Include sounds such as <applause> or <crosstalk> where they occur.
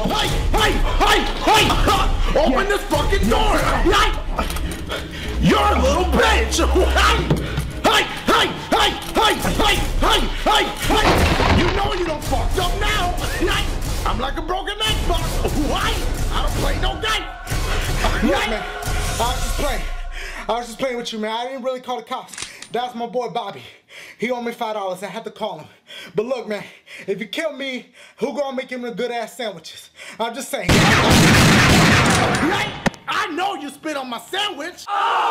Hey, hey, hey, hey! Open this fucking door! Hey! You're a little bitch! <laughs> Hey, hey, hey, hey, hey, hey, hey, hey! You know you don't fucked up now! Hey! I'm like a broken Xbox! Why? I don't play no game! Look, man, I was just playing. I was just playing with you, man. I didn't really call the cops. That's my boy Bobby. He owed me five dollars. I had to call him. But look, man, if you kill me, who gonna make him the good ass sandwiches? I'm just saying. Hey! I know you spit on my sandwich! Oh!